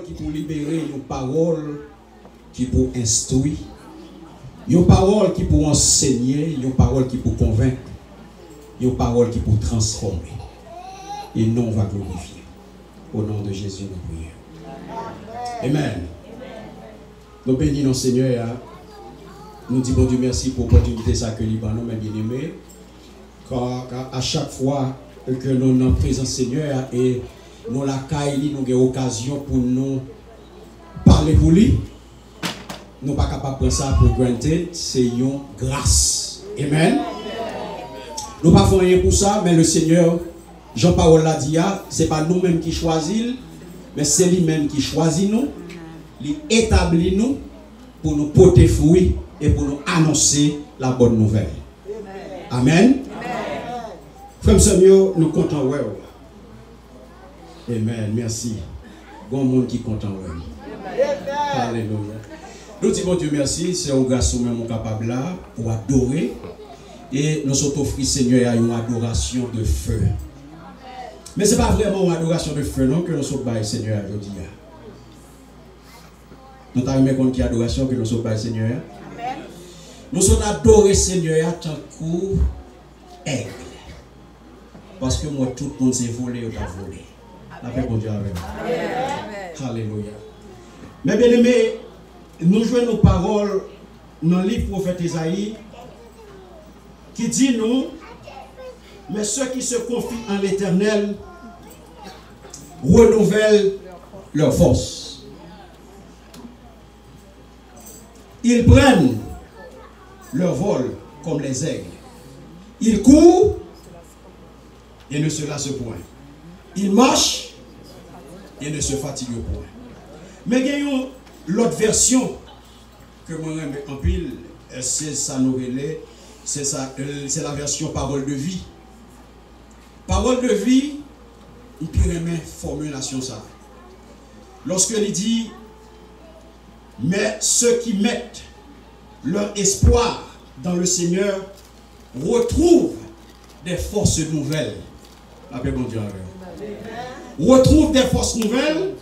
qui pour libérer, une parole qui pour instruire, une parole qui pour enseigner, une parole qui pour convaincre, une parole qui pour transformer. Et non, on va glorifier. Au nom de Jésus, nous prions. Amen. Nous bénissons Seigneur. hein. Nous disons Dieu merci pour l'opportunité que Libanon, mes bien-aimés. Car, à chaque fois que nous sommes en présence Seigneur et nous la caille, nous avons occasion pour nous parler pour lui. Nous ne sommes pas capables de prendre ça pour granted. C'est une grâce. Amen. Nous ne faisons rien pour ça, mais le Seigneur, Jean-Paul l'a dit, ah, ce n'est pas nous-mêmes qui choisissons, mais c'est lui-même qui choisit nous, il établit nous pour nous porter fruit et pour nous annoncer la bonne nouvelle. Amen. Frère Samuel, nous comptons. Amen. Merci. Bon monde qui compte ouais. Alléluia. Nous disons Dieu merci, c'est un garçon même capable là pour adorer. Et nous sommes offrir Seigneur à une adoration de feu. Mais ce n'est pas vraiment une adoration de feu non que nous sommes bail Seigneur aujourd'hui. Nous avons qu'on adoration que nous sommes bail Seigneur? Nous sommes adorés Seigneur tant que aigle. Parce que moi tout le monde s'est volé ou pas volé. La paix pour Dieu avec nous. Alléluia. Mais bien aimé, nous jouons nos paroles dans le livre prophète Isaïe qui dit nous, mais ceux qui se confient en l'éternel renouvellent leur force. Ils prennent leur vol comme les aigles. Ils courent et ne se lassent point. Ils marchent et ne se fatiguent point. Mais gagnons l'autre version que moi j'aime en pile, c'est ça nous c'est euh, c'est la version parole de vie. Parole de vie, il peut aimer formulation ça. Lorsque il dit, mais ceux qui mettent leur espoir dans le Seigneur retrouvent des forces nouvelles. La paix, Retrouvent des forces nouvelles,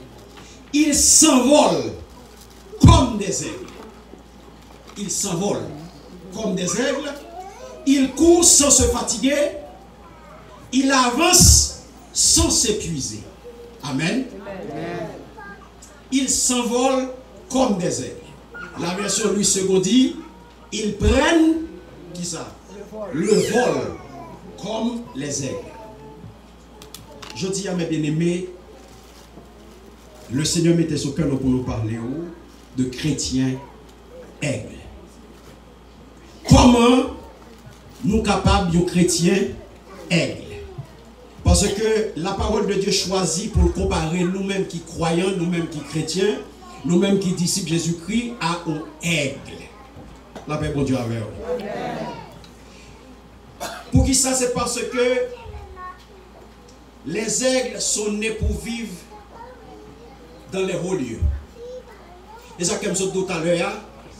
ils s'envolent comme des aigles. Ils s'envolent comme des aigles. Ils courent sans se fatiguer. Ils avancent sans s'épuiser. Amen. Ils s'envolent comme des aigles. La version Louis II dit, ils prennent, qui ça? Le vol comme les aigles. Je dis à mes bien-aimés, le Seigneur mettait sur cœur pour nous parler oh, de chrétiens aigles. Comment nous capables de chrétiens aigles? Parce que la parole de Dieu choisit pour comparer nous-mêmes qui croyons, nous-mêmes qui chrétiens, nous-mêmes qui disciples Jésus-Christ à un aigle. La paix bon Dieu avec. Pour qui ça C'est parce que les aigles sont nés pour vivre dans les hauts lieux. Et ça, comme je tout à l'heure,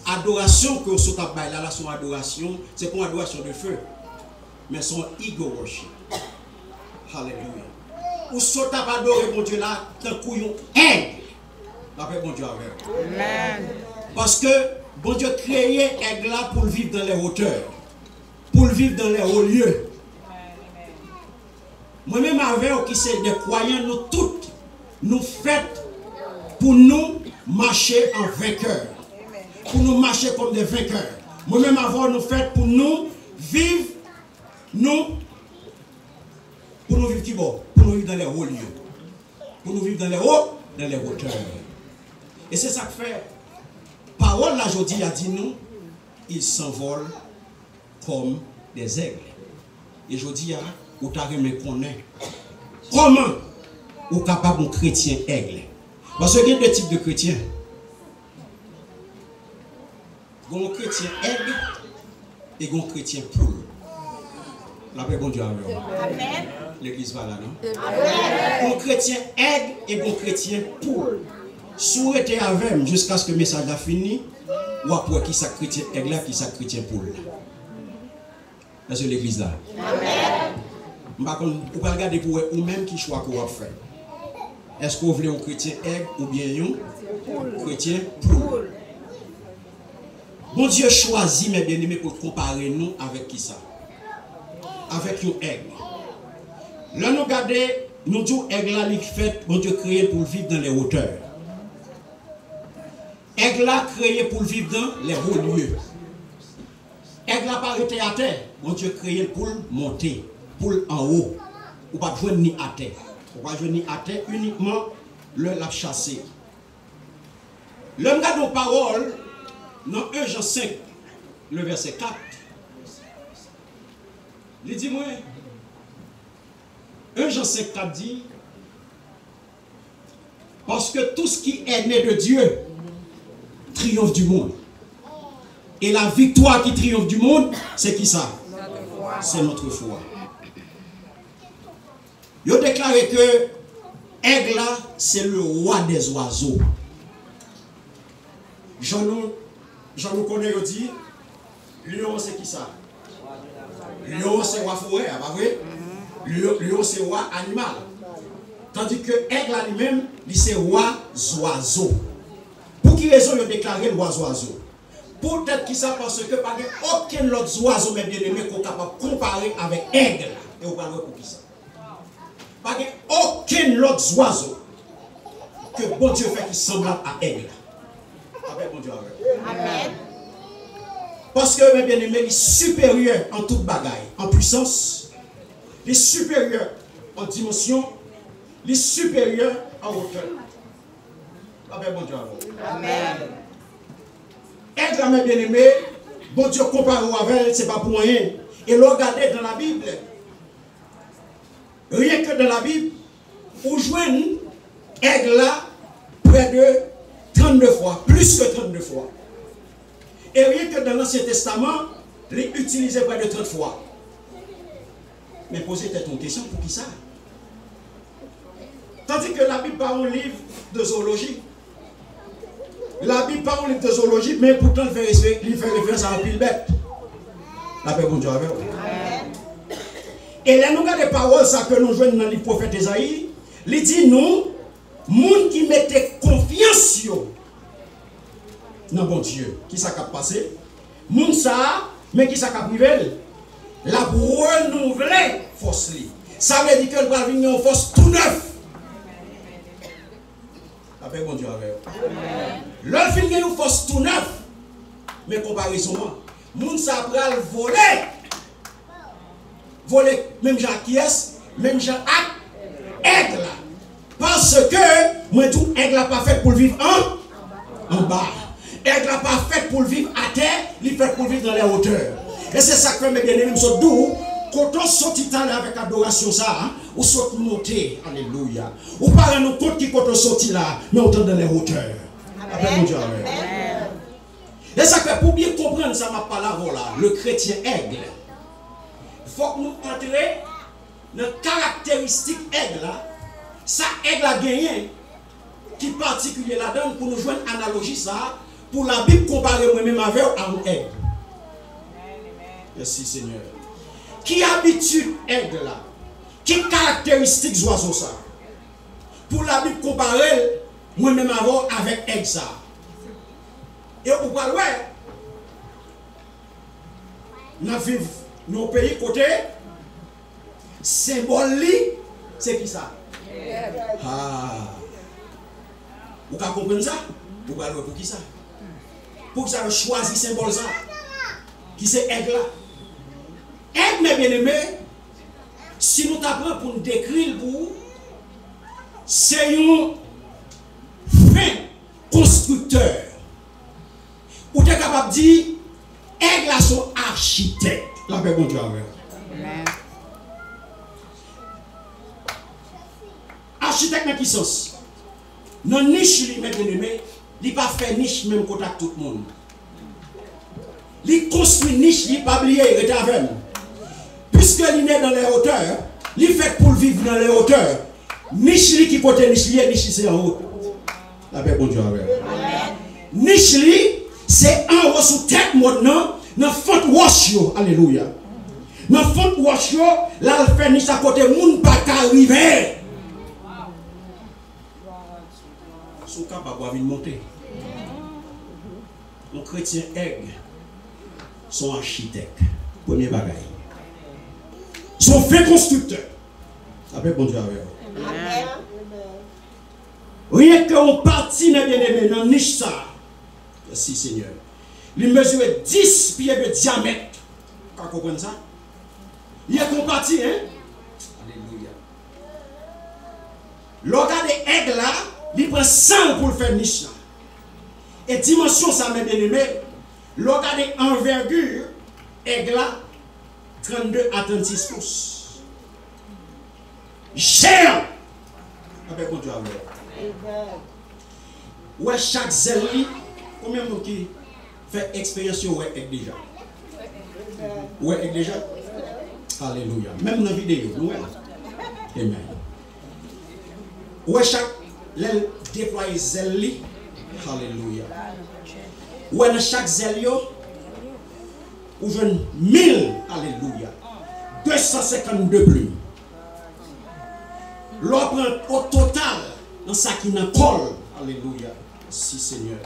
adoration que vous avez là, là, son adoration, c'est pas une adoration de feu, mais son ego worship. Alléluia. Ou sont adorer mon Dieu là, tant couillon aigle. Dieu avec. Parce que bon Dieu créé aigle là pour vivre dans les hauteurs, pour vivre dans les hauts lieux. Moi-même avec qui c'est des croyants, nous toutes, nous faites pour nous marcher en vainqueur. Pour nous marcher comme des vainqueurs. Moi-même avant nous faites pour nous vivre, nous, pour nous vivre qui bon? Pour nous vivre dans les hauts lieux. Pour nous vivre dans les hauts, dans les hauteurs. Et c'est ça que fait. Parole là, je a dit nous, ils s'envolent comme des aigles. Et je dis, ou t'as remis connaître comment ou capable un chrétien aigle? Parce qu'il y a deux types de chrétiens. Un chrétien aigle et un chrétien poule. La paix, bon Dieu, vous. L'église va là, non? Un chrétien aigle et un chrétien poule. Souhaitez avec jusqu'à ce que le message a fini, ou après qui ça chrétien aigle là, qui ça chrétien poule. Là, c'est Vous pouvez regarder pour vous-même qui choix que vous faites. Est-ce que vous voulez un chrétien aigle ou bien un chrétien poule Bon Dieu choisit, mes bien-aimés, pour comparer nous avec qui ça? Avec un aigle. Là, nous regardons, nous disons aigle là, fait, bon Dieu créé pour vivre dans les hauteurs. Aigle là créé pour vivre dans les hauts lieux. Aigle là été à terre. Bon Dieu créé pour monter, en haut. Ou pas jouer ni à terre. Ou pas jouer ni à terre uniquement le la chasser. L'homme garde nos paroles dans 1 Jean 5, le verset 4. Il dit moi 1 Jean 5, 4 dit Parce que tout ce qui est né de Dieu triomphe du monde. Et la victoire qui triomphe du monde, c'est qui ça? C'est notre foi. Il a déclaré que Aigle, c'est le roi des oiseaux. Jean nous, Jean nous connaît, il dit, lion c'est qui ça? Lion c'est roi forêt, pas vrai? Lion c'est roi animal. Tandis que aigle lui-même, c'est roi oiseau. Pour qui raison il a déclaré roi oiseau? Peut-être qu'il ça parce que pas aucun autre oiseau mais bien aimé qu'on capable de comparer avec aigle. Et vous parlez pour qui ça? Pas aucun autre oiseau que bon Dieu fait qui semble à aigle. Avec bon Dieu Amen. Parce que mes bien-aimés, il est supérieur en toute bagaille, en puissance. Il est supérieur en dimension. Il est supérieur en hauteur. Avec bon Dieu Amen. Être mes bien-aimés, bon Dieu comparé avec elle, ce n'est pas pour rien. Et le regarder dans la Bible, rien que dans la Bible, vous jouez aigle près de 32 fois, plus que 32 fois. Et rien que dans l'Ancien Testament, il est utilisé près de 30 fois. Mais posez peut-être une question pour qui ça? Tandis que la Bible parle un livre de zoologie. La Bible parle un livre de zoologie, mais pourtant il fait, référence à un pile bête. La paix, bon Dieu avec Et E lè nou gade parol sa ke nou jwen nan li profet Ezaïe, li di nou, moun ki mette konfians yo nan bon Diyo, ki sa kap pase, moun sa, men ki sa kap nivel, la pou renouvle fos li. Sa mè di ke l bravinyon fos tout neuf. Ape bon Diyo avè. Lè fin gen yon fos tout neuf, men kompare souman, moun sa pral volè Voler, même Jean qui est, même Jean a aigle. Parce que, moi tout, aigle n'a pas fait pour vivre en, en bas. Aigle n'a pas fait pour vivre à terre, il fait pour vivre dans les hauteurs. Et c'est ça que mes bien-aimés, d'où? Quand on sortit avec adoration ça, hein, on saute monter, alléluia. Ou pas nous compte qui quand on sortit là, mais on dans les hauteurs. Amen. Amen. Et ça fait pour bien comprendre ça, ma parole là, le chrétien aigle. fok nou antre nan karakteristik eg la, sa eg la genyen ki partikulye la dan pou nou jwen analogi sa pou la bib kompare mwen mèm avè ou an eg. Merci Seigneur. Ki abitud eg la, ki karakteristik zwazo sa, pou la bib kompare mwen mèm avè ou avè eg sa. E ou kwa lwè, nan viv nou peyi kote, sembol li, se ki sa? Ha! Ou ka kompren sa? Ou ka lwe pou ki sa? Pou ki sa yo chwazi sembol sa? Ki se ek la? Ek me beneme, si nou tapre pou nou dekril pou, se yon fin konstrukteur. Ou te kapap di, ek la son architek. La pe bon diyo avè. Architek nan ki sos. Nan nish li men deneme, li pa fe nish men kontak tout moun. Li konstri nish li pa bliye rete avèm. Piske li ne nan le oteur, li fek pou l'viv nan le oteur. Nish li ki kote nish li, nish li se an ou. La pe bon diyo avè. Nish li, se an ou sou tek moun non? nan, nan fote wosh yo, aleluya. Nan fote wosh yo, la l fè ni sa kote moun baka rive. Sou ka bagwa vin monte. Moun kretien egg, son architek, pwemye bagay. Son fè konstrukteur. Ape bon diya veyo. Rien que on parti, bien aimé, dans Nisha. Merci Seigneur. Li mesure 10 piye de diamet. Ka kokon sa? Li e kompati, hein? Aleluya. Loka de eg la, li pren san pou l fè nish la. E dimensyon sa mè denime, loka de envergure, eg la, 32 à 36 pouces. Géant! Ah Après, continue à voir. Ouais, chaque zèle, combien de qui fait expérience ouais avec déjà? Ouais avec déjà? Alléluia. Même dans la vidéo, nous. Amen. Ouais, chaque, l'aile déploie zèle. Alléluia. Ouais, dans chaque zèle ou jeune 1000, alléluia. 252 plumes. L'on prend au total dans ça qui n'a. Alléluia. Si Seigneur.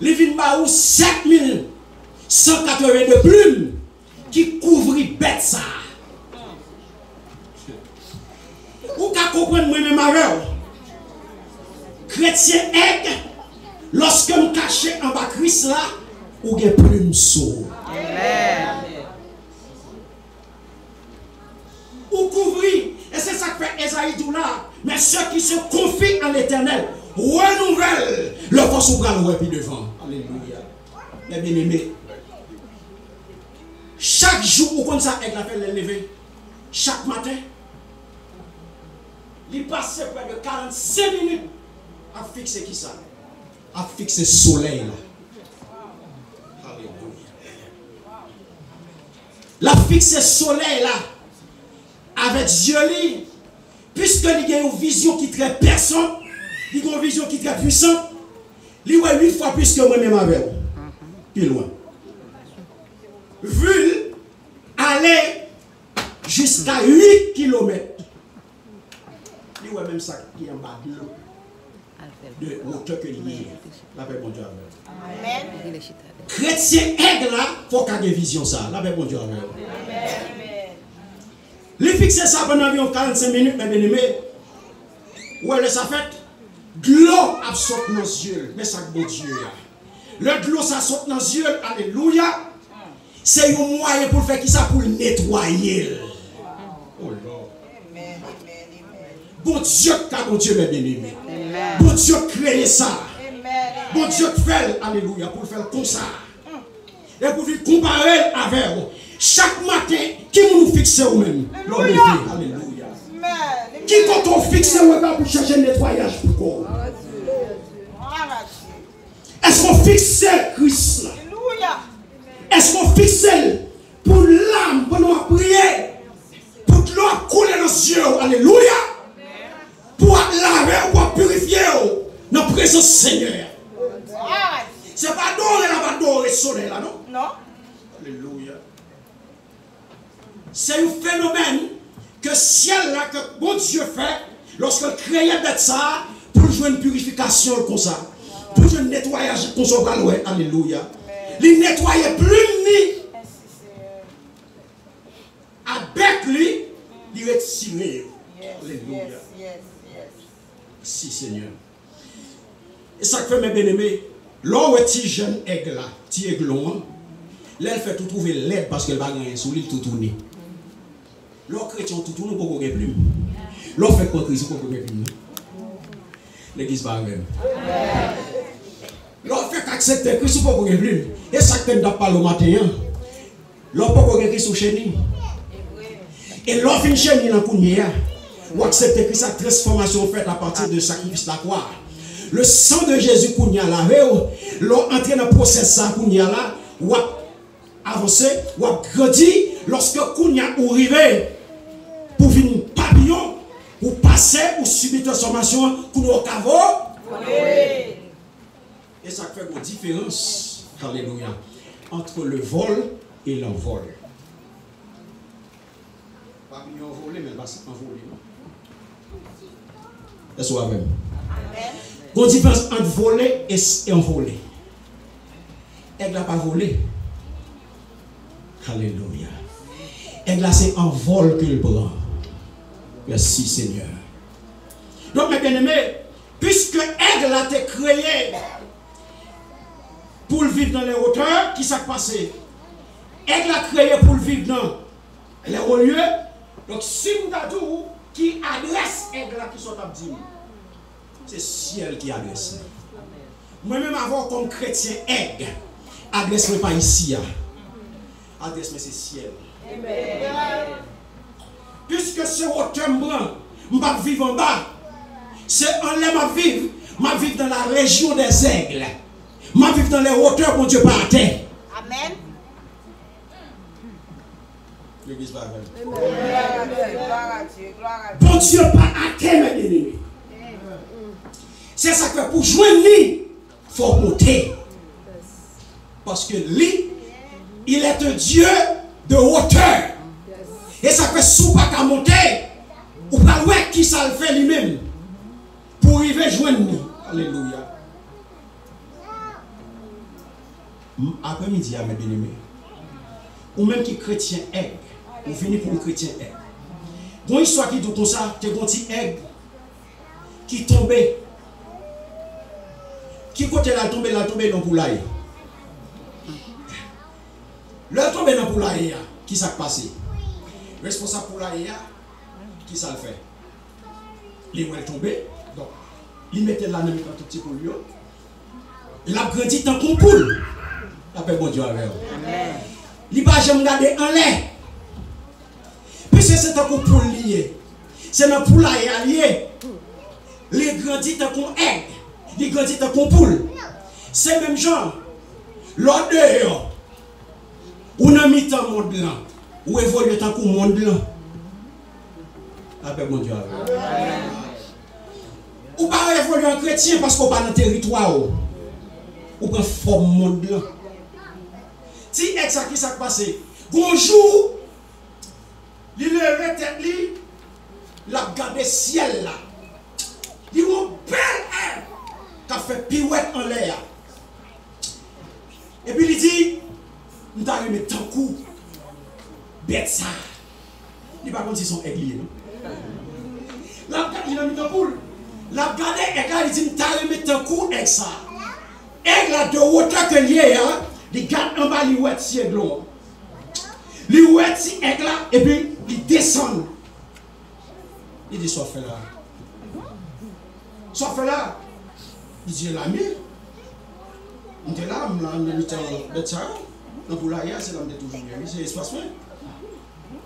Les vignes baou 7182 plumes qui couvrent bête ça. Ou qu'à comprendre moi-même avec Chrétien aigle, lorsque me cache en bas Christ là, ou gen plume sous. ou couvrir. Et c'est ça que fait Esaïe là. Mais ceux qui se confient en l'éternel renouvellent leur force au bras et puis devant. Alléluia. Mes bien-aimés, chaque jour où comme ça, elle a fait le lever, chaque matin, il passe près de 45 minutes à fixer qui ça? À fixer le soleil là. Alléluia. La fixer le soleil là avec Dieu, puisque il a une vision qui très perçante, il a une vision qui est très puissante, il a huit fois plus que moi-même avec vous. Plus loin. Vu aller jusqu'à 8 km. Il a même ça qui est en bas de l'eau, de que il est. La paix, bon Dieu avec vous. Amen. Chrétien aigle là, il faut qu'il y ait une vision ça. La paix, bon Dieu avec. Amen. Les fixer ça pendant environ 45 minutes, mes bien-aimés. Ouais, ça fait? De l'eau Glou ap sot nan zye, mesak bon zye ya. Le glou sa sot nan zye, aleluya, se yon mwaye pou fè ki sa pou netwaye. Oh Lord. Bon zye ka bon zye mè benimi. Bon zye kreye sa. Bon zye fèl, aleluya, pou fèl kon sa. E pou fèl komparel avè ou. Chak matin, ki moun fikse ou mèm. Aleluya. Qui quand on fixe pour chercher le nettoyage pour quoi Voilà. Est-ce qu'on fixe Christ là? Est-ce qu'on fixe pour l'âme, pour nous prier Pour que l'eau coule dans les yeux. Alléluia. Pour laver, pour purifier dans la présence Seigneur. C'est pas adorer pas adorer le soleil là, non? Non. Alléluia. C'est un phénomène que ciel là, que bon Dieu fait lorsqu'il crée d'être ça pour jouer une purification comme ça. Pour jouer un nettoyage comme ça. Alléluia. Il nettoyait plus ni avec lui, il retirait. Yes. Alléluia. Si Seigneur. Et ça fait mes bien-aimés, où est petit jeune aigle là, petit aiglon, elle fait tout trouver l'aide parce qu'elle va gagner sous l'île tout tourner. Lò kretyon toutou nou pou kore plim. Lò fèk kon krizi pou kore plim nou. Lè giz ba mèm. Lò fèk aksepte krizi pou kore plim. E sakten dap palo matenyan. Lò pou kore krizi ou cheni. E lò fin cheni nan kounye ya. Ou aksepte krizi sa transformasyon fèt a patir de sakrifis la kwa. Le san de Jésus kounya la ve ou. Lò entre nan proses sa kounya la. Ou ap avanse, ou ap gredi. Lorske kounya ou rive. Ou passer ou subir transformation kounya au caveau. Oui. Et ça fait une différence, alléluia, entre le vol et l'envol. Papillon volé, mais elle va s'envoler, non? Est-ce que vous avez? Gon différence entre voler et, envoler. Aigle n'a pas volé. Alléluia. Aigle c'est en vol qu'il prend. Merci Seigneur. Donc mes bien-aimés, puisque aigle a été créé pour vivre dans les hauteurs, qui s'est passé? Aigle a créé pour vivre dans les hauts lieux. Donc si vous avez qui adresse aigle qui sont à c'est ciel qui adresse. Moi-même avant comme chrétien aigle, adresse-moi pas ici. hein. Adresse-moi c'est ciel. Puisque c'est hauteur blanc, je ne vivre en bas. C'est en l'air ma vivre. Je vivre dans la région des aigles. Je vivre dans les hauteurs mon Dieu pas à terre. Amen. L'église va avec. Gloire à Dieu, gloire à Dieu, gloire à Dieu. Bon Dieu pas à terre, mes bien-aimés. C'est ça que pour joindre lui, il faut monter. Parce que lui, il est un Dieu de hauteur. E sa kwe sou pa ka monte, ou pa wè ki sa l fè li men, pou i ve jwen ni. Aleluya. Apre midi a mè benime. Ou men ki kretien egg, ou vini pou kretien egg. Gon yiswa ki do kon sa, te gon ti egg, ki tombe, ki kote la tombe, la tombe nan pou la e. La tombe nan pou la e ya, ki sa kpase. responsable pour la IA, qui ça le fait Les est tombé, donc, il mettait la même tout petit pour lui. Il a grandi tant qu'on poule. La paix bon Dieu avec vous. Il pas jamais garder en l'air. Puisque c'est un coup pour lié. C'est un poule à allié. Les grandit tant qu'on aide. Les grandit tant qu'on poule. C'est même genre. L'autre dehors. On a mis tant monde blanc. ou évoluer tant qu'au monde là. Après mon Dieu. Ou pas évoluer en chrétien parce qu'on pas dans le territoire. Ou prend forme monde là. Si exactement ça qui passé. Bonjour. Il levait tête lui. La garder ciel là. Il y a une bel air qui a fait pirouette en l'air. Et puis il dit, nous t'arrivons tant coup. bet sa. Li pa konti son ek liye nou. La ap kade jina mi tanpoul. La ap kade ek la li zin tali me tankou ek sa. Ek la de wota ke liye ya, li gade an ba li wet si ek lo. Li wet si ek la, epi li desen. Li di so fe la. So fe la. Li di la mi. Mte la, mla mne mi tan bet sa. Nan pou la ya, se la mde toujou. Se espasyon.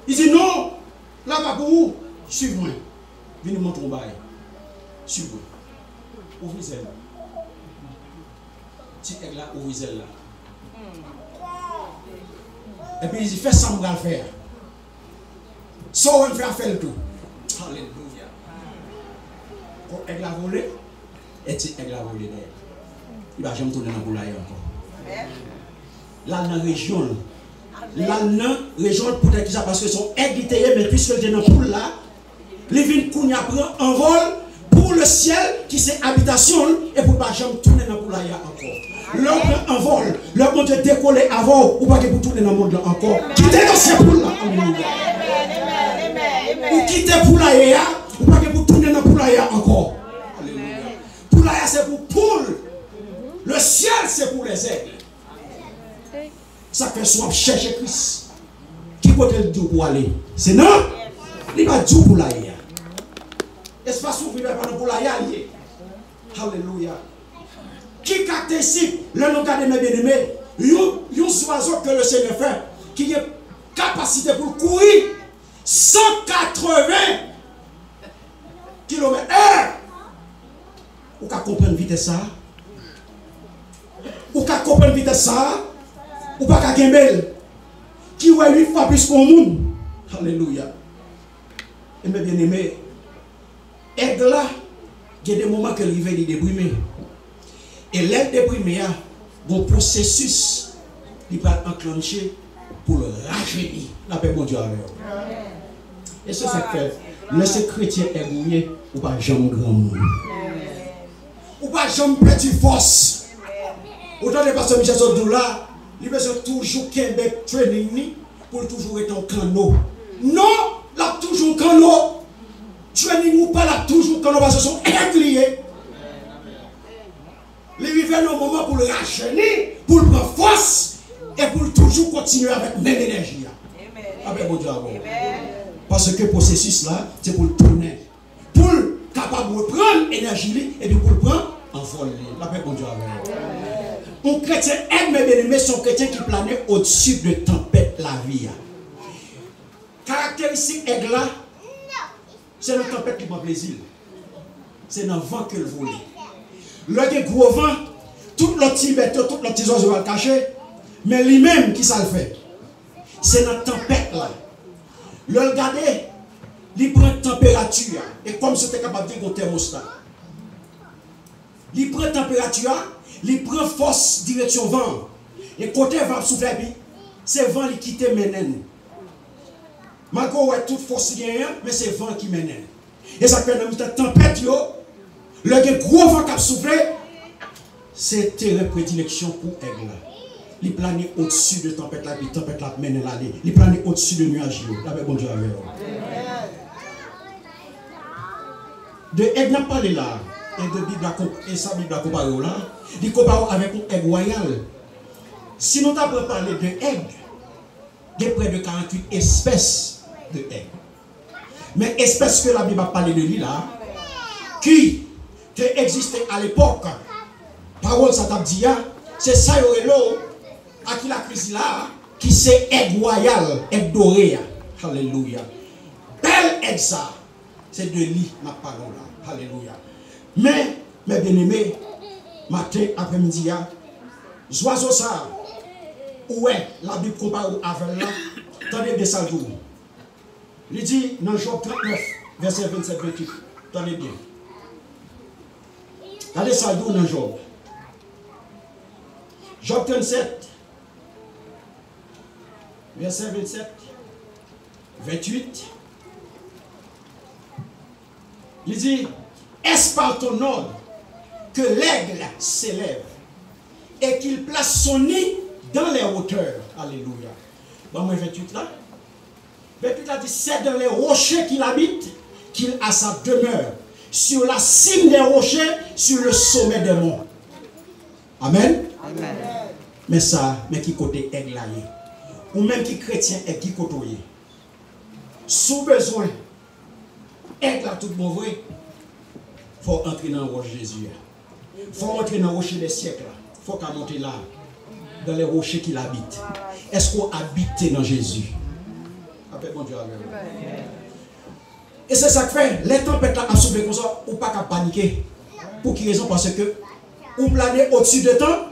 Il dit non, là pas pour vous, suivez-moi. Venez montrer mon bail. Suivez-moi. Ouvrez celle-là. Petit aigle là, ouvrez celle-là. Et puis il dit, fais ça, on va le faire. Ça, on va faire, faire le tout. Alléluia. Quand aigle a volé, et petit aigle a volé d'elle. Il va jamais tourner dans le boulaï encore. Là, dans la région, là, dans la région, peut-être que ça parce que son aigle était, mais puisque dans le poule là, les vignes Kounia prend un vol pour le ciel qui c'est habitation et pour ne pas jamais tourner dans le poulailler encore. L'homme prend un vol, l'homme peut te décoller avant ou pas que pour tourner dans le monde là encore. Quittez là. Alléluia. Amen, amen, amen, Ou quitter poulailler là, ou pas que pour tourner dans le poulailler encore. Alléluia. Poulailler c'est pour poule. Le ciel c'est pour les sa fè sou ap chèche kris. Ki kote l diw pou ale? Se nan? Li ba diw pou la ye. Espasyon vile pa nou pou la ye ye. Hallelujah. Ki kate si, lè nou gade mè bè mè, yon zwazo ke le se ne fè, ki ye kapasite pou koui, 180 km h Ou ka kompren vite sa? Ou ka kompren vite sa? Ou pas qu'à gembel Qui ouais huit fois plus qu'au monde. Alléluia. Et mes bien-aimés Aigle là Il y a des moments que il veut déprimer Et l'aide déprimé a un processus Il va enclencher Pour le rajeunir. La paix bon Dieu vous. Et c'est ça que fait. Le chrétien est Ou pas jamais grand monde. Ou pas jamais perdu force. Autant de pasteur Michel Sodou là, il besoin toujours qu'il training ni pour toujours être en canot. Non, là toujours canot. Training ou pas là toujours canot parce que sont liés. Il vivent un moment pour le rajeunir, pour le prendre force et pour toujours continuer avec même énergie. Avec mon Dieu. Parce que le processus là, c'est pour le tourner. Pour capable de prendre énergie et puis pour le prendre en folie. La paix, bon Dieu. Un chrétien aime mes bien-aimés, son chrétien qui planait au-dessus de tempête la vie. Caractéristique aigle là, c'est une tempête qui prend plaisir. C'est dans le vent que le voler. Le gros vent, tout le petit bateau, tout le petit oiseau va le cacher. Mais lui-même qui ça le fait? C'est dans la tempête là. Le regarder, il prend température. Et comme c'était capable de dire un thermostat. Il prend température, li pren fos direksyon van. E kote van soufle bi, se van li kite menen. Mako wè tout fos genyen, men se van ki menen. E sakpe nan moutan tempèt yo, le gen gro van kap soufle, se tere predileksyon pou eglan. Li plane o tsu de tempèt la bi, tempèt la menen la li. Li plane o tsu de nuaj yo. La be bon diyo avè yo. De eglan pale la, e de bib la kompa, e sa bib la kompa yo la, Il compare avec un aigle royal. Si nous avons parlé de aigle, il y a près de 48 espèces de aigle. Mais espèces que la Bible a parlé de lui là, qui existait à l'époque, parole ça t'a dit, hein, c'est ça à qui la crise là, qui c'est aigle royal, aigle doré. Alléluia. Belle aigle ça. C'est de lui ma parole là. Alléluia. Mais, mes bien-aimés, matin, après-midi, oiseaux ça, ouais, la Bible compare avec là, tenez bien ça tout. Il dit dans Job 39, verset 27, 28, tenez bien. Tenez ça tout dans Job. Job 37, verset 27, 28, il dit, est-ce par ton ordre que l'aigle s'élève et qu'il place son nid dans les hauteurs Alléluia. Bon, moi, 28 là. 28 là dit, c'est dans les rochers qu'il habite qu'il a sa demeure. Sur la cime des rochers, sur le sommet des monts. Amen. Amen. Mais ça, mais qui côté aigle là, ou même qui chrétien et qui côté sous besoin, aigle là tout bon vrai, faut entrer dans le rocher Jésus. Faut entrer dans le rocher des siècles. Il faut qu'on monte là, dans les rochers qu'il habite. Est-ce qu'on habite dans Jésus? Après, bon Dieu, Et c'est ça que fait, les tempêtes là, soufflé comme ça, ou pas qu'à paniquer. Pour qui raison? Parce que, ou planer au-dessus de temps?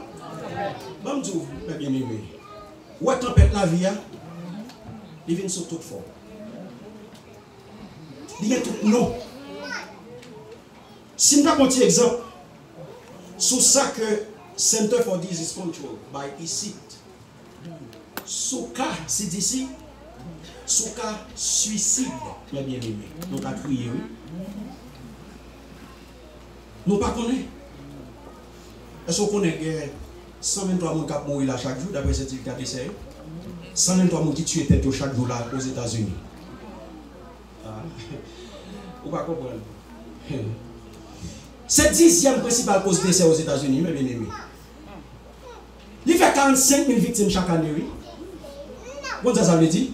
Bon Dieu, bien aimé. Ou tempête la vie, hein? il vient sur toute forme. Il vient tout non. Si nous avons un petit exemple, Sou sa ke Center for Disease Control by ISIT Sou ka CDC Sou ka suicide. Trè bien aimé Nou pa kriye Nou pa konè E sou konè gen 123 moun kap mou ila chak jou Dapre sertifikat de seri 123 moun ki tue tèt yo chak jou la Os Etats-Unis ah. Ou pa kompren Se dixième principale cause décès aux États-Unis, mes bien-aimés. Il fait 45 000 victimes chaque année, oui. Bon, ça, ça veut dire,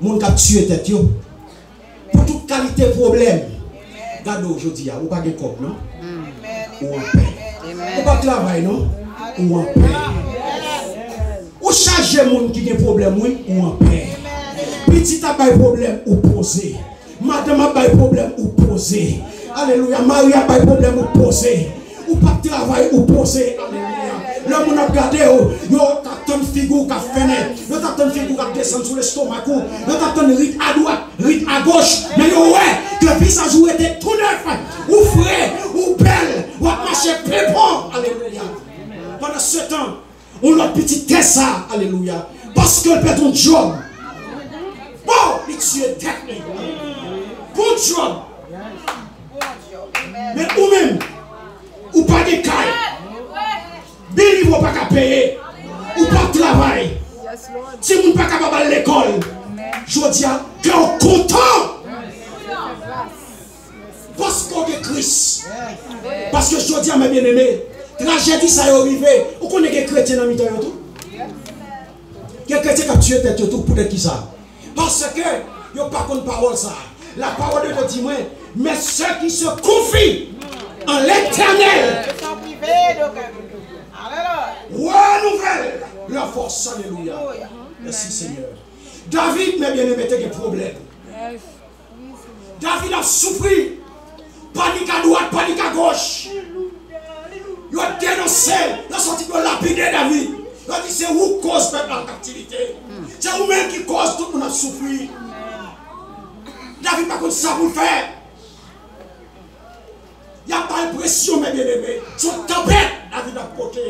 moun kap tué tête yo. Pour toute qualité problème. Gade aujourd'hui, ou pas de cop, non? Ou en paix. Ou pas de travail, non? Ou en paix. Ou charger moun qui a problème, oui, ou en paix. Petit a pas problème, ou posé. Madame a pas problème, ou posé. Alléluia. Marie a pas de problème ou poser. Ou pas de travail ou poser. Alléluia. Le monde a oh, regardé, yo t'as une figure qui a freiné. Yo t'as une figure qui a descendu sur l'estomac. Oh. Yo t'as une rite à droite, rite à gauche. Mais yo ouais, que le visage ou était tout neuf. Ou frais, ou belle. Ou a marché pépon. Alléluia. Pendant ce temps, on l'a petit ça. Alléluia. Parce que le ton job. Bon, il tue tête. Bon job. Ou même, ou pas de caille, il ne pas qu'à payer, ou pas de travail, si vous pas capable à l'école, je dis à cœur content. Parce qu'on est Christ. Parce que je dis à mes bien-aimés, tragédie ça est arrivé. Vous connaissez les chrétiens dans le tout? Quel chrétien qui a tué tête pour Parce que, ils n'ont pas contre parole ça. La parole de Dieu dit, mais ceux qui se confient en l'éternel renouvellent leur force. Alléluia. Merci Seigneur. David, mes bien-aimés, des problèmes. David a souffert. Panique à droite, panique à gauche. Il a dénoncé, il a sorti de lapider David. Il a dit c'est vous cause peuple en captivité. C'est vous-même qui cause tout le monde a souffert. David n'a pas ça pour le faire. Il n'y a pas l'impression, mes bien-aimés. Son tempête, David a porté.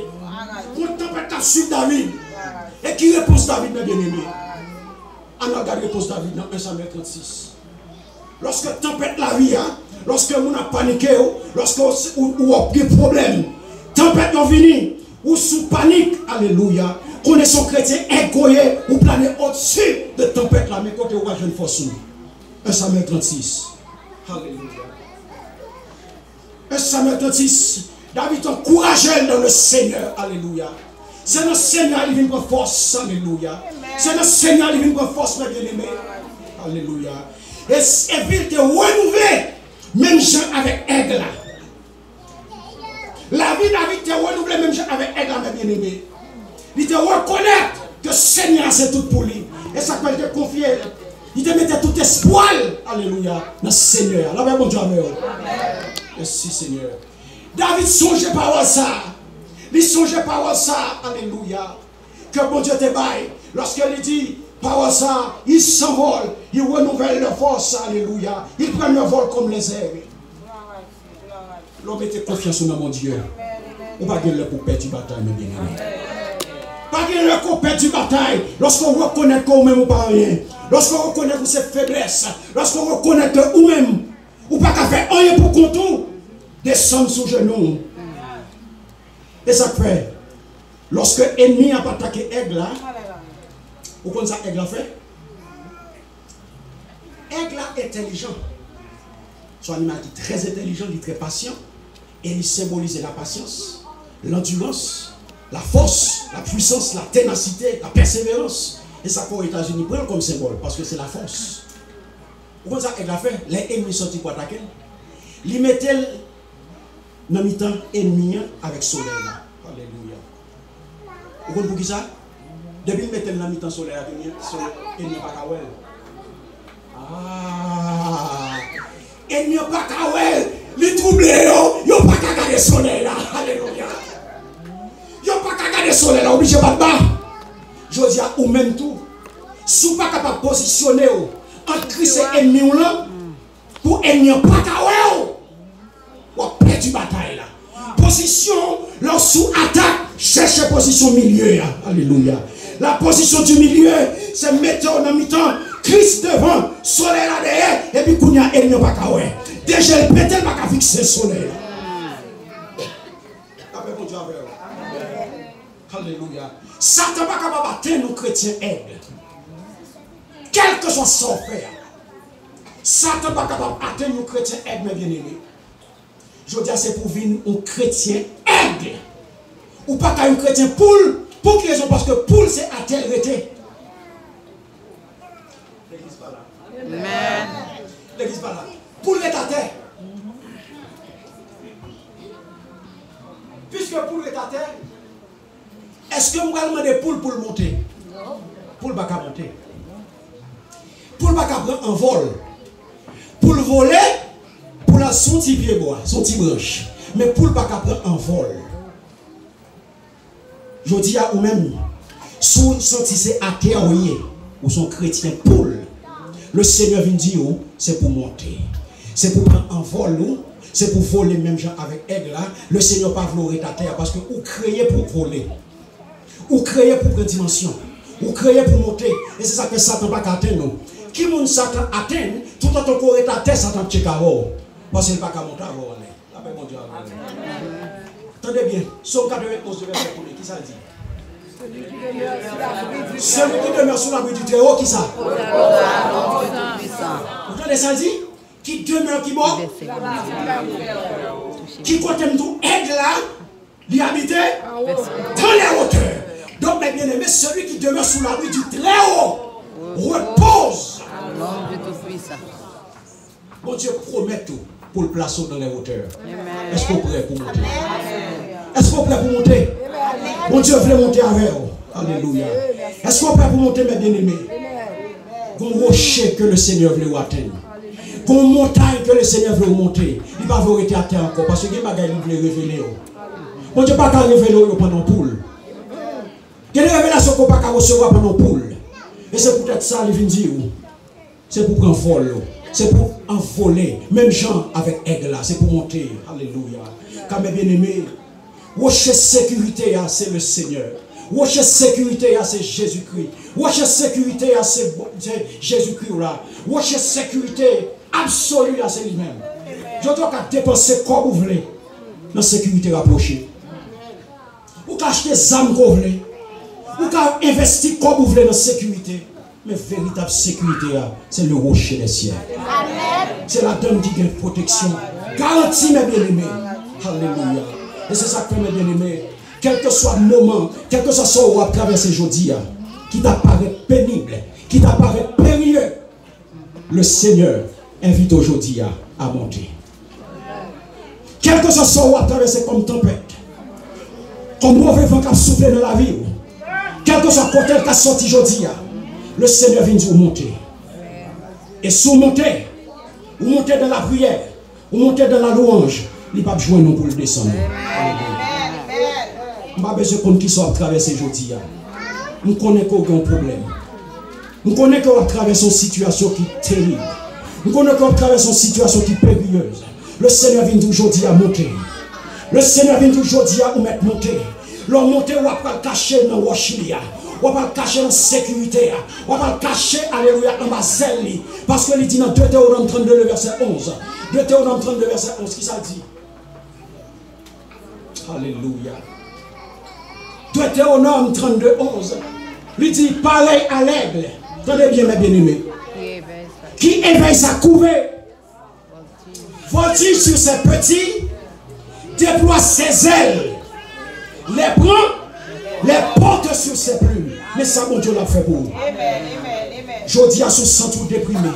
Une tempête a suivi David. Et qui réponse David, mes bien-aimés? On a regardé réponse David dans 1 Samuel 36. Lorsque tempête la vie, hein, lorsque vous a paniqué, lorsque vous avez des problèmes, tempête est venue, ou sous panique, alléluia, connaissons chrétien incoyé, ou planer au-dessus de tempête là, mais côté vous avez une force. 1 Samuel 36. Alléluia. 1 Samuel 36. David encouragé dans le Seigneur. Alléluia. C'est le Seigneur qui vient prendre force. Alléluia. C'est le Seigneur qui vient prendre force, mes bien-aimés. Alléluia. Et, et ville te renouveler. Même gens avec aigle. La vie David te même gens avec aigle mes bien-aimés. Il te reconnaître que le Seigneur c'est tout pour lui. Et ça peut te confier. Il te mettait tout espoir. Alléluia. Dans le Seigneur. La bon Dieu vous. Merci Seigneur. David songeait par ça. Il songeait par ça. Alléluia. Que bon Dieu te baille. Lorsqu'il dit par ça, il s'envole. Il renouvelle leur force. Alléluia. Il prend leur vol comme les aigles. L'homme était confiance dans mon Dieu. On va gagner pour perdre du bataille, mes bien-aimés. Pas pour perdre du bataille. Lorsqu'on reconnaît qu'on même pas rien. Lorsqu'on reconnaît que c'est faiblesse. Lorsqu'on reconnaît que ou même, ou pas qu'à faire rien pour compter descendre sous genoux. Et ça fait, lorsque l'ennemi a attaqué aigle là, vous connaissez ça aigle a fait Aigle est intelligent. Un animal qui est très intelligent, il est très patient. Et il symbolise la patience, l'endurance, la force, la puissance, la ténacité, la persévérance. Et ça les États-Unis prennent comme symbole parce que c'est la force. Vous connaissez ça aigle a fait? Les ennemis sont pour attaquer. Ils mettait dans mi temps avec soleil là. Alléluia. Vous comprenez pour qui ça? Depuis qu'il mettait dans mi temps soleil ennemi pas. Ah Ennemi pas. Les troublés yo, yo pas qu'à garder soleil. Alléluia. Garder soleil là, obligé pas de bas. Je ou même tout. Si vous pas capable de positionner entre Christ et ennemi là, pour ennemi pas kawel. Ou perdu bataille là. Position, lorsqu'on attaque, cherchez position milieu. Alléluia. La position du milieu, c'est mettre en mi-temps, Christ devant, soleil là derrière, et puis qu'on y a ennemi kawé. Déjà, le pétel pas qu'à fixer le soleil. Avec mon Dieu avec vous. Alléluia. Satan pas capable d'atteindre nos chrétiens aide. Quel que soit son frère. Satan pas capable d'atteindre nos chrétiens aide, mes bien-aimés. Je dis c'est pour venir un chrétien aigle. Ou pas qu'un chrétien poule. Pour quelle raison? Parce que poule c'est à terre L'église pas là. L'église pas là. Poule est à terre. Puisque poule est à terre, est-ce que vous allez demander poule pour monter? Poule pas qu'à monter. Poule pas qu'à prendre un vol. Pour le voler, pour la son petit pied bois, son petit branche. Mais pour le pas qu'à prendre un vol. Je dis à vous-même, si vous sentissez à terre ou son chrétien poule, le Seigneur vient dire, c'est pour monter. C'est pour prendre un vol, ou, c'est pour voler même gens avec aigle là. Le Seigneur pas vouloir ta terre parce que vous créez pour voler. Vous créez pour prendre dimension. Vous créez pour monter. Et c'est ça que Satan pas atteindre nous. Qui moun Satan atteint, tout le temps qu'on est à terre, Satan tchèque à. Parce qu'il pas qu'à monter à vous. Mon Dieu. Attendez bien. Somme 91, verset 1 Qui ça dit? Celui qui demeure sous l'abri du Très-Haut, qui ça? Vous entendez ça dit? Qui demeure, qui mort Qui côté tout aide là, l'y habiter dans les hauteurs. Donc, mes bien-aimés, celui qui demeure sous l'abri du Très-Haut repose. Bon Dieu promet tout pour le placer dans les hauteurs. Est-ce vous prêt pour monter Est-ce vous prêt pour monter Bon Dieu veut monter avec vous. Alléluia. Est-ce vous prêt pour monter, mes bien-aimés? Bon rocher que le Seigneur veut atteindre. Bon montagne que le Seigneur veut monter. Il va vous arrêter à terre encore parce que il veut révéler. Bon Dieu pas qu'à révéler pendant poule. Des révélations qu'on ne peut pas recevoir pendant poule. Et c'est peut-être ça, vient dire. C'est pour prendre vol. C'est pour envoler. Même gens avec aigle c'est pour monter. Alléluia. Car mes bien-aimés, votre sécurité, c'est le Seigneur. Votre sécurité, c'est Jésus-Christ. Votre sécurité, c'est Jésus-Christ là. Sécurité absolue, c'est lui-même. Je dois dépenser comme vous voulez dans la sécurité rapprochée. Vous achetez des âmes que vous voulez. Vous investir comme vous voulez dans la sécurité. Mais véritable sécurité, c'est le rocher des cieux. C'est la donne qui gagne protection. Garantie, mes bien-aimés. Alléluia. Et c'est ça que mes bien-aimés. Quel que soit le moment, quel que soit ce qu'on va traverser aujourd'hui, ah, qui t'apparaît pénible, qui t'apparaît périlleux, le Seigneur invite aujourd'hui à, ah, à monter. Quel que soit ce qu'on va traverser comme tempête, comme mauvais vent qui a soufflé dans la vie, Kelke sa kote l ka soti jodi ya, le Seigneur vin di ou monte. E sou monte, ou monte de la priye, ou monte de la louange, li pa pjwen nou pou l desan. Mba beze kon ki sa ap travesse jodi ya. M konen ko gen problem. M konen ko ap travesse yon situasyon ki terib. M konen ko ap travesse yon situasyon ki periyeuse. Le Seigneur vin di ou jodi ya monte. Le Seigneur vin di ou jodi ya ou met monte. L'on monter, on va cacher dans le on va le cacher en sécurité. On va le cacher, alléluia, en bas Parce que il dit dans Deutéronome 32, le verset 11. Deutéronome 32, verset 11, qui ça dit? Alléluia. Deutéronome 32, 11. Il dit pareil à l'aigle. Tenez bien, mes bien-aimés. Qui éveille sa couvée? Voltige sur ses petits. Déploie ses ailes. Les prend les portes sur ses plumes. Mais ça, mon Dieu l'a fait pour vous. Je dis à ce senti déprimé.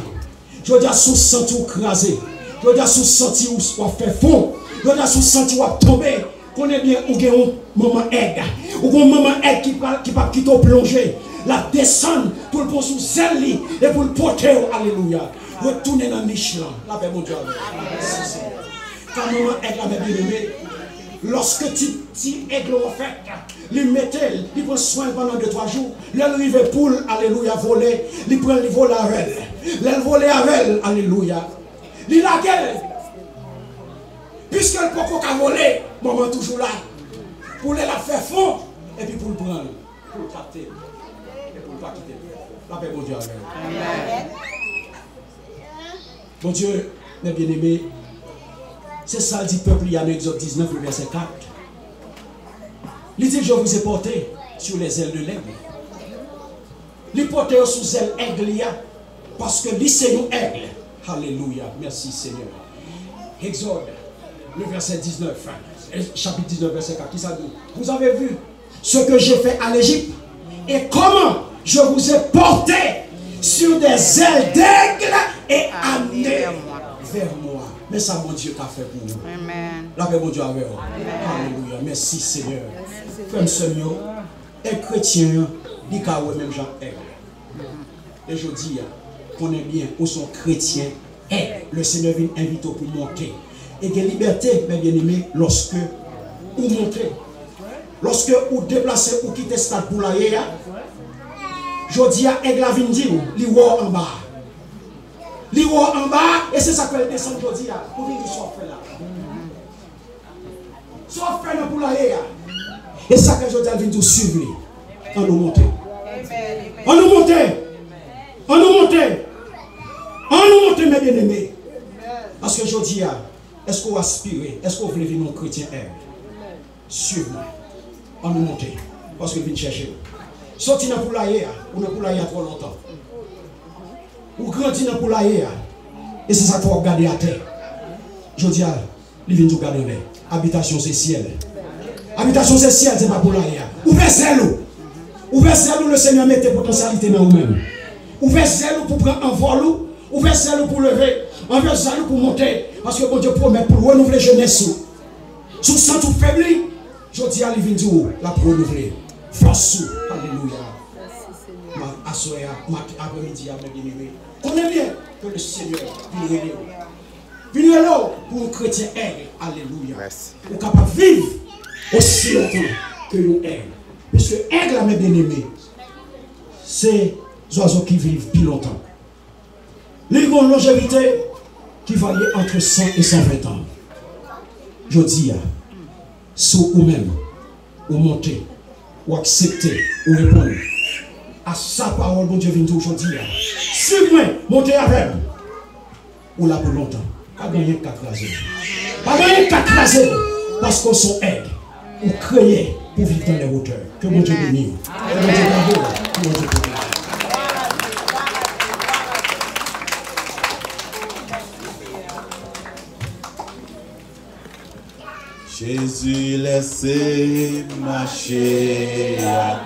Je dis à ce senti crasé. Je dis à ce senti où fait fond. Je dis à ce senti où tomber. Connais bien où il un maman aide. Ou un maman aide qui va qui va quitter plonger. La descendre pour le poser sous zèle et pour le porter. Alléluia. Retournez dans Michelin. La paix, mon Dieu. Quand maman aide la bien Lorsque tu, tu en fait, il mettait, il prend soin pendant deux, trois jours. L'elle poule, alléluia, voler. Il prend, il vole avec elle. L'elle vole avec elle, alléluia. Il la gueule. Puisque le poco a volé, maman toujours là. Pour la faire fond, et puis pour le prendre, pour le capter, et pour le pas quitter. La paix, bon Dieu, Amen. Bon Dieu, mes bien-aimés, c'est ça le dit peuple, il y a dans Exode 19, le verset 4. Il dit, je vous ai porté sur les ailes de l'aigle. Il porté sous ailes aigle, parce que c'est nous aigle. Alléluia. Merci Seigneur. Exode, le verset 19, chapitre 19, verset 4. Qui ça dit? Vous avez vu ce que j'ai fait à l'Égypte et comment je vous ai porté sur des ailes d'aigle et amené vers moi. Mais ça, mon Dieu, t'a fait pour nous. Amen. La paix, mon Dieu, avec vous. Alléluia. Merci, Seigneur. Comme ce mot, un chrétien, dit qu'à même Jean est. Et je dis, qu'on est bien, où son chrétien est. Le Seigneur vient inviter pour monter. Et que liberté, mes bien-aimés, lorsque vous montez, lorsque vous déplacez ou quittez stade pour la je dis à Aigle vient dire, li en bas. Li en bas, et c'est ça qu'elle descend aujourd'hui, pour venir du soir là. Soit fait pour la et ça que je dis, vient nous suivre. On nous monter. On nous monter. On nous monter. On nous monter, mes bien-aimés. Parce que je dis, est-ce qu'on aspire Est-ce qu'on veut vivre un chrétien suivez-moi. On nous monter. Parce que vient chercher. Sorti dans le poulailler, ou dans le poulailler trop longtemps. Ou grandi dans le poulailler. Et c'est ça qu'il faut regarder à terre. Je dis, il vient en l'air. Habitation, c'est ciel. Habitation, c'est ciel, c'est pas poulailler. Ouvrez celle Ouvrez celle le Seigneur mette potentialité dans vous-même. Ouvrez celle pour prendre un vol. Ouvrez celle pour lever. Ouvrez celle pour monter. Parce que bon Dieu promet pour renouveler jeunesse. Sous ça tout faibli, je dis à l'Ivindio, la renouveler. Force. Alléluia. Ma après-midi, mes bien-aimés. Connais bien que le Seigneur vient aider. Vient là pour un chrétien aigle. Alléluia. Pour capable de vivre aussi longtemps que nous aigle. Parce que aigle, mes bien-aimés, c'est les oiseaux qui vivent plus longtemps. Les une longévité qui varie entre 100 et 120 ans. Je dis, sous ou même, ou monter, ou accepter, ou répondre à sa parole, mon Dieu vient aujourd'hui. Suivez-moi, montez avec ou là pour longtemps. Pas gagner 4 raisons. Pas gagner 4 raisons parce qu'on sont aide ou créer pour vivre dans les hauteurs. Que mon Dieu bénisse. Que mon Dieu. Que. Jésus laissez marcher à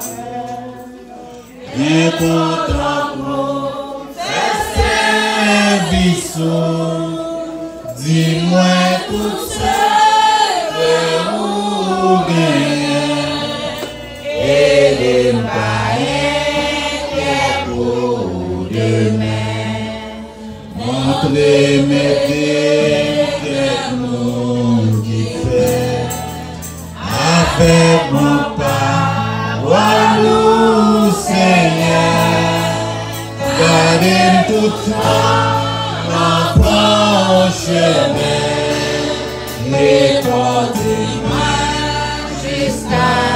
bien content viso, di mwen tout se ke ou genyen, e dem payen ke pou demen, montre mette ket moun ki fe, avek moun pa walou senyen, gade m tout sa, jusqu'à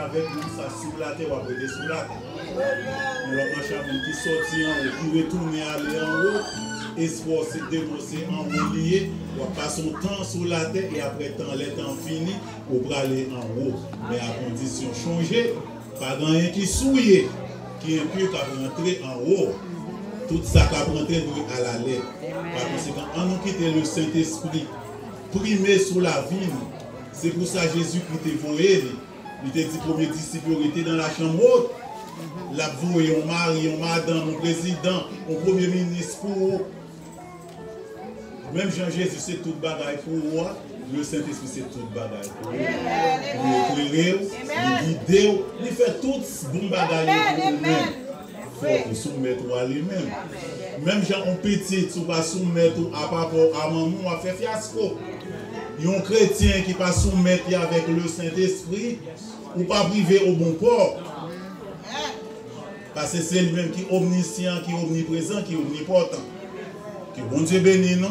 avec nous, ça sous la terre ou après sous la terre. Nous allons marcher avec nous qui sortit en haut, qui retourne aller en haut. Espoir c'est dénoncer en haut lié. On passe son temps sur la terre et après temps, les temps fini, on va aller en haut. Mais à condition changer, pas rien qui souille, qui impure qu'à rentrer en haut. Tout ça qui a rentrer doit à la lettre. Par conséquent, en nous quitter le Saint-Esprit, primer sur la vie. C'est pour ça Jésus qui t'a li te di premier disip yo rete dan la chanmot, la vou yon mari, yon madan, yon prezident, yon premier ministre pou ou. Mèm Jean-Jésus se tout bagay pou ou a, le Saint-Esprit se tout bagay pou ou. Li eklere ou, li guide ou, li fè tout bon bagay pou ou mèm. Fò pou soumet ou a li mèm. Mèm jan on peti sou pa soumet ou apapò a mamou a fè fiasko. Yon kretien ki pa soumet ya avèk le Saint-Esprit, ou pas privé au bon port. Parce que c'est lui-même qui est omniscient, qui est omniprésent, qui est omnipotent. Que bon Dieu bénisse nous.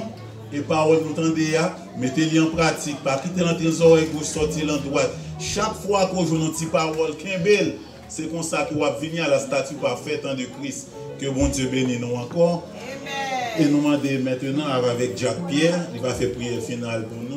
Et parole nous tendez à, mettez-les en pratique, pas quitter dans tes oreilles pour sortir en droite. Chaque fois qu'on joue une petite parole, belle, c'est comme ça qu'on va venir à la statue parfaite de Christ. Que bon Dieu bénisse nous encore? Et nous demandons maintenant avec Jacques Pierre, il va faire prière finale pour nous.